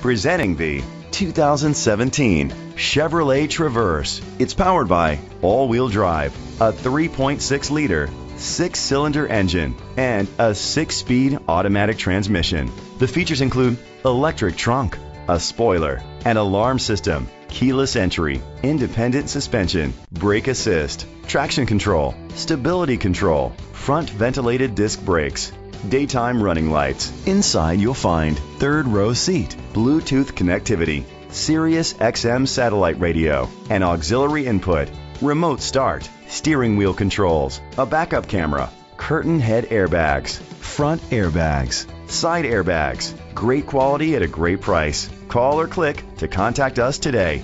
Presenting the 2017 Chevrolet Traverse. It's powered by all-wheel drive, a 3.6 liter six-cylinder engine, and a six-speed automatic transmission. The features include electric trunk, a spoiler, an alarm system, keyless entry, independent suspension, brake assist, traction control, stability control, front ventilated disc brakes, daytime running lights. Inside you'll find third row seat, Bluetooth connectivity, Sirius XM satellite radio, and auxiliary input, remote start, steering wheel controls, a backup camera, curtain head airbags, front airbags, side airbags. Great quality at a great price. Call or click to contact us today.